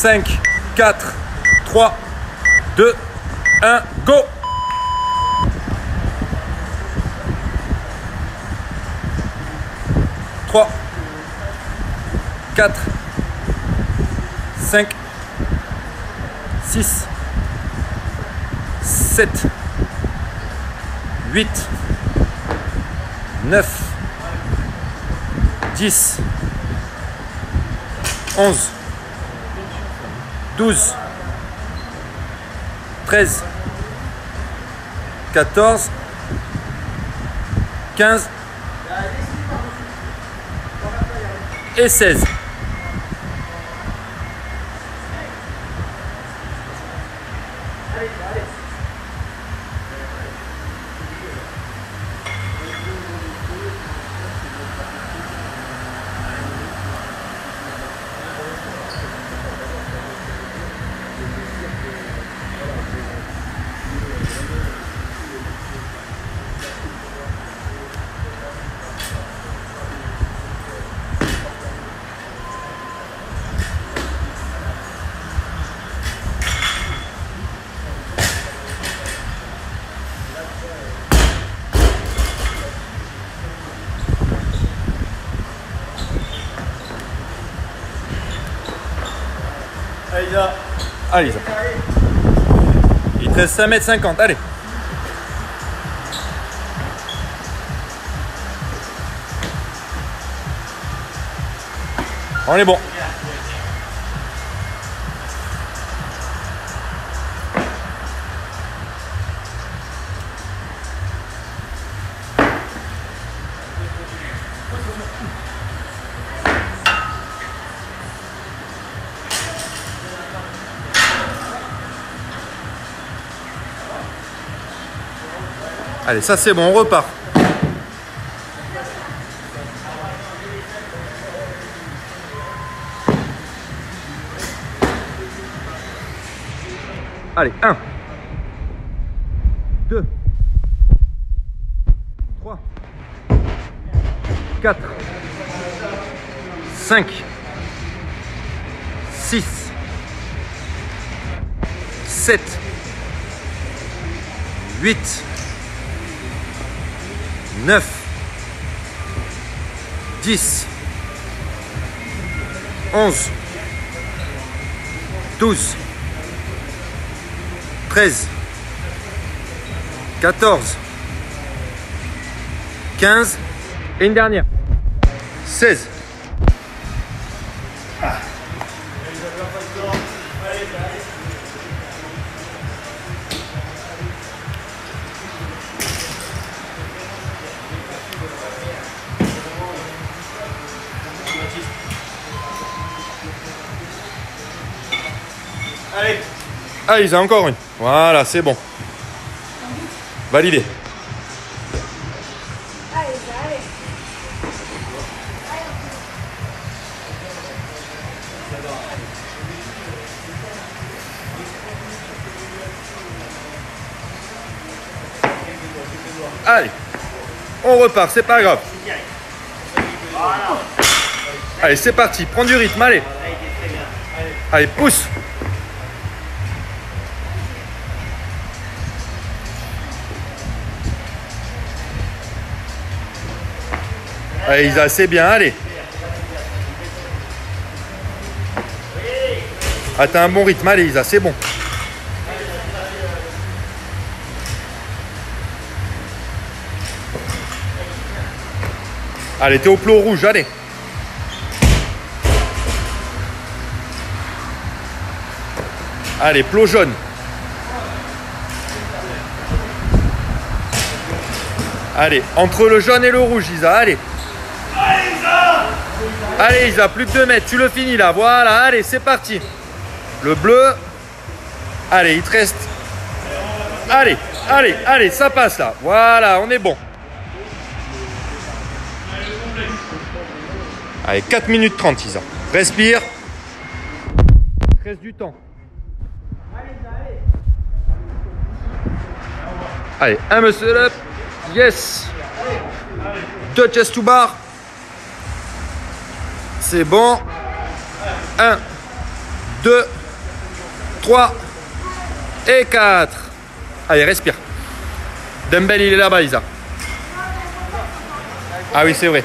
5, 4, 3, 2, 1, go. 3, 4, 5, 6, 7, 8, 9, 10, 11, 12, 13, 14, 15 et 16. Allez, Isa. Allez, Isa. Il te reste 5m50, allez. On est bon. Allez, ça c'est bon, on repart. Allez, 1, 2, 3, 4, 5, 6, 7, 8, 9, 10, 11, 12, 13, 14, 15 et une dernière. 16. Allez. Ah, ils ont encore une. Voilà, c'est bon. Validé. Allez, on repart, c'est pas grave. Allez, c'est parti, prends du rythme, allez. Allez, pousse. Allez, Isa, c'est bien, allez. Ah, t'as un bon rythme, allez, Isa, c'est bon. Allez, t'es au plot rouge, allez. Allez, plot jaune. Allez, entre le jaune et le rouge, Isa, allez. Allez, Isa, plus de 2 mètres, tu le finis là. Voilà, allez, c'est parti. Le bleu. Allez, il te reste. Allez, allez, allez, ça passe là. Voilà, on est bon. Allez, 4 minutes 30, Isa. Respire. Il te reste du temps. Allez, un muscle up. Yes. Deux chest to bar. C'est bon. 1, 2, 3 et 4. Allez, respire. Dumbbell, il est là-bas, Isa. Ah oui, c'est vrai.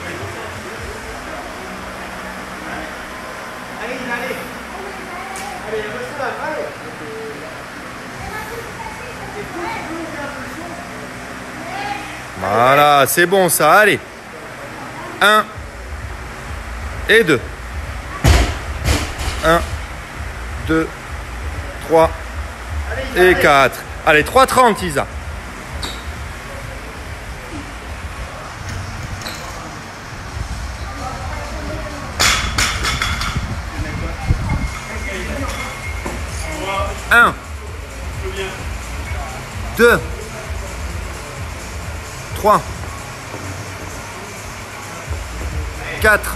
Voilà, c'est bon ça. Allez. 1 et 2. 1, 2, 3 et 4. Allez, 3,30 Isa. Un, deux, trois, quatre,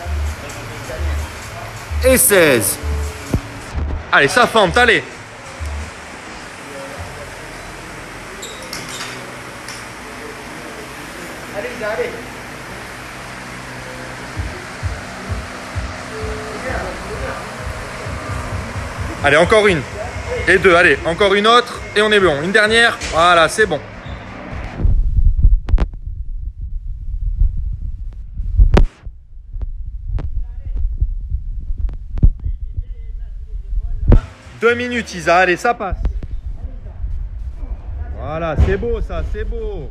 et 16. Allez, ça fente, allez. Allez, allez. Allez, encore une. Et deux, allez, encore une autre et on est bon. Une dernière, voilà, c'est bon. Minutes, Isa, allez, ça passe. Voilà, c'est beau ça, c'est beau.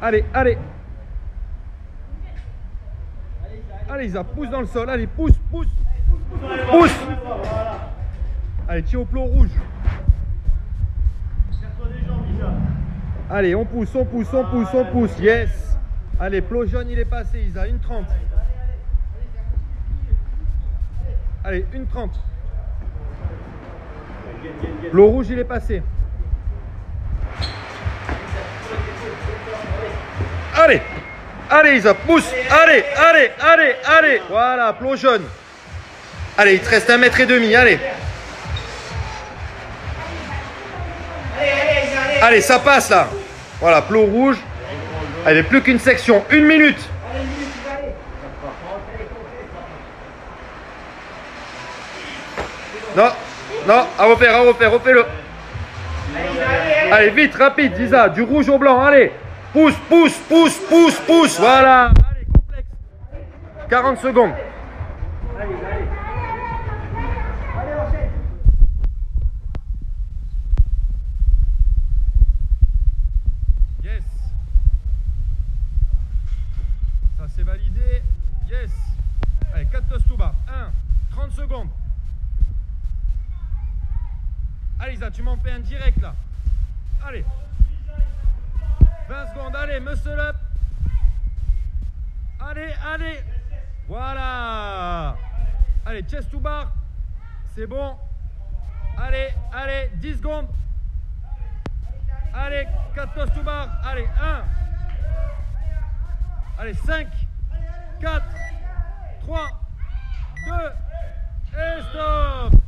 Allez, allez. Allez, Isa, pousse dans le sol. Allez, pousse, pousse. Pousse. Allez, tiens au plomb rouge. Allez, on pousse, on pousse, on pousse, on pousse. Yes. Allez, plot jaune, il est passé, Isa. Une 30. Allez, une 30. Plot rouge, il est passé. Allez Allez Isa, pousse Allez, allez, allez, allez Voilà, plomb jaune. Allez, il te reste un mètre et demi, allez. Allez, ça passe là. Voilà, plomb rouge. Allez, plus qu'une section. Une minute. Non, non, à refaire, à refaire, refais-le. Allez, vite, rapide, Isa, du rouge au blanc, allez. Pousse, pousse, pousse, pousse, pousse. Voilà. Allez, complexe. 40 secondes. Yes. Validé. Yes. Allez, 4 tosses tout bas. 1, 30 secondes. Allez, Isa, tu m'en fais un direct là. Allez. 20 secondes, allez, muscle up. Allez, allez. Voilà. Allez, chest to bar. C'est bon. Allez, allez, 10 secondes. Allez, 4 toes to bar. Allez, 1. Allez, 5, 4, 3, 2, et stop.